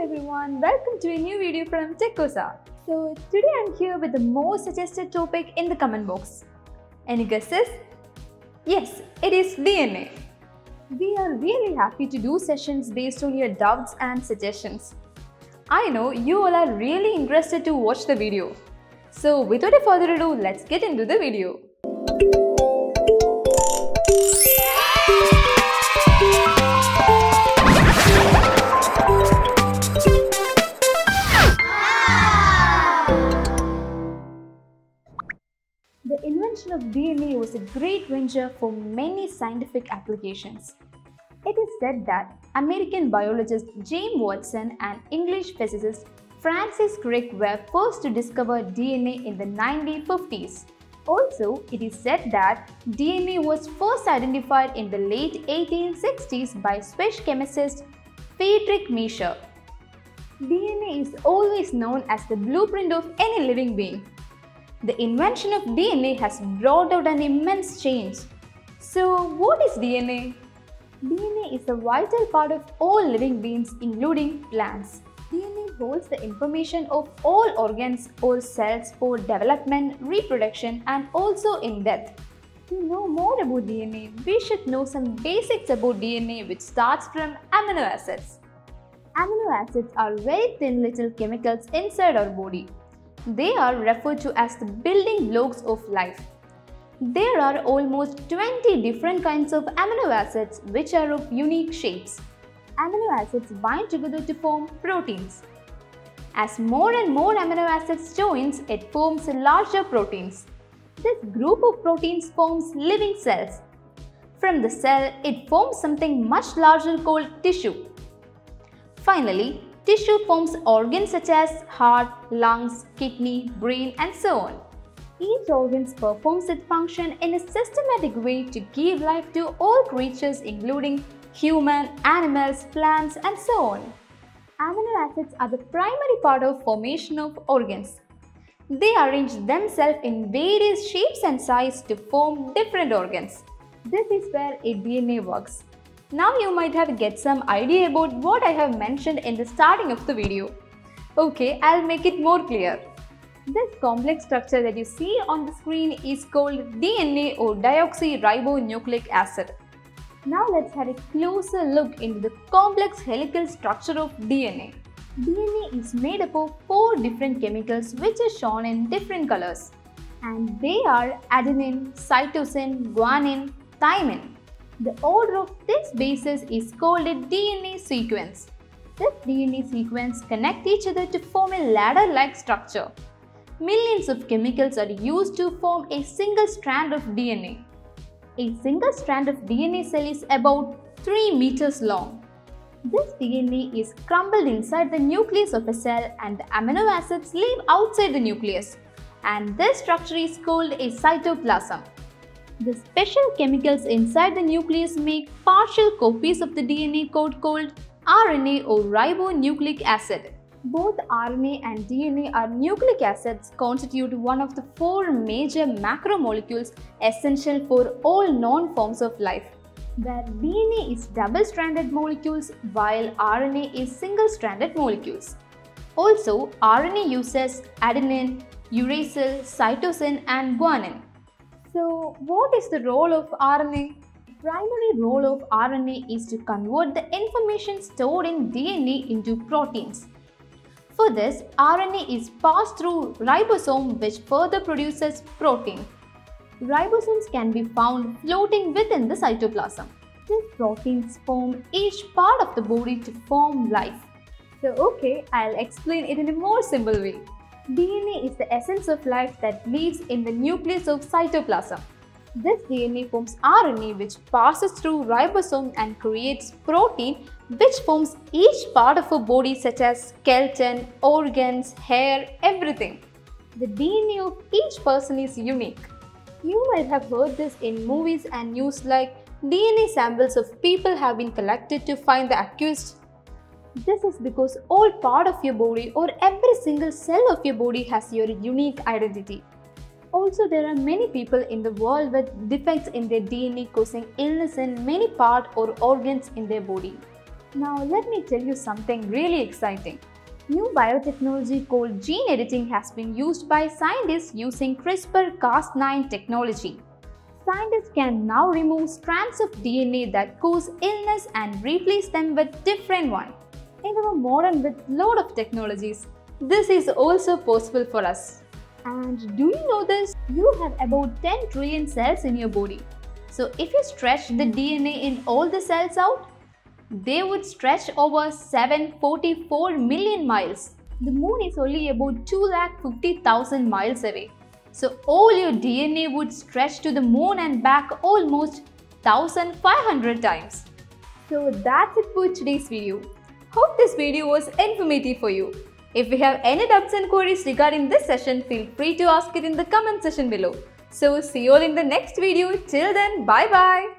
everyone, welcome to a new video from Techosa. So today I'm here with the most suggested topic in the comment box. Any guesses? Yes, it is DNA. We are really happy to do sessions based on your doubts and suggestions. I know you all are really interested to watch the video. So without a further ado, let's get into the video. Invention of DNA was a great venture for many scientific applications. It is said that American biologist James Watson and English physicist Francis Crick were first to discover DNA in the 1950s. Also, it is said that DNA was first identified in the late 1860s by Swiss chemist Friedrich Miescher. DNA is always known as the blueprint of any living being. The invention of DNA has brought out an immense change. So, what is DNA? DNA is a vital part of all living beings, including plants. DNA holds the information of all organs or cells for development, reproduction, and also in death. To know more about DNA, we should know some basics about DNA, which starts from amino acids. Amino acids are very thin little chemicals inside our body. They are referred to as the building blocks of life. There are almost 20 different kinds of amino acids which are of unique shapes. Amino acids bind together to form proteins. As more and more amino acids joins, it forms larger proteins. This group of proteins forms living cells. From the cell, it forms something much larger called tissue. Finally, tissue forms organs such as heart, lungs, kidney, brain and so on. Each organ performs its function in a systematic way to give life to all creatures including human, animals, plants and so on. Amino acids are the primary part of formation of organs. They arrange themselves in various shapes and sizes to form different organs. This is where a DNA works. Now you might have get some idea about what I have mentioned in the starting of the video. Okay, I'll make it more clear. This complex structure that you see on the screen is called DNA or deoxyribonucleic acid. Now let's have a closer look into the complex helical structure of DNA. DNA is made up of four different chemicals which are shown in different colors. And they are adenine, cytosine, guanine, thymine. The order of this bases is called a DNA sequence. This DNA sequence connect each other to form a ladder-like structure. Millions of chemicals are used to form a single strand of DNA. A single strand of DNA cell is about 3 meters long. This DNA is crumbled inside the nucleus of a cell and the amino acids live outside the nucleus. And this structure is called a cytoplasm. The special chemicals inside the nucleus make partial copies of the DNA code called RNA or ribonucleic acid. Both RNA and DNA are nucleic acids constitute one of the four major macromolecules essential for all known forms of life, where DNA is double-stranded molecules while RNA is single-stranded molecules. Also, RNA uses adenine, uracil, cytosine and guanine. So, what is the role of RNA? Primary role of RNA is to convert the information stored in DNA into proteins. For this, RNA is passed through ribosome which further produces protein. Ribosomes can be found floating within the cytoplasm. These proteins form each part of the body to form life. So okay, I'll explain it in a more simple way. DNA is the essence of life that lives in the nucleus of cytoplasm. This DNA forms RNA which passes through ribosome and creates protein which forms each part of a body such as skeleton, organs, hair, everything. The DNA of each person is unique. You might have heard this in movies and news like DNA samples of people have been collected to find the accused. This is because all part of your body or every single cell of your body has your unique identity. Also, there are many people in the world with defects in their DNA causing illness in many part or organs in their body. Now let me tell you something really exciting. New biotechnology called gene editing has been used by scientists using CRISPR-Cas9 technology. Scientists can now remove strands of DNA that cause illness and replace them with different ones. In our modern with lot of technologies, this is also possible for us. And do you know this? You have about 10 trillion cells in your body. So if you stretch the hmm. DNA in all the cells out, they would stretch over 744 million miles. The moon is only about 2,50,000 miles away. So all your DNA would stretch to the moon and back almost 1500 times. So that's it for today's video. Hope this video was informative for you. If you have any doubts and queries regarding this session, feel free to ask it in the comment section below. So see you all in the next video. Till then, bye bye.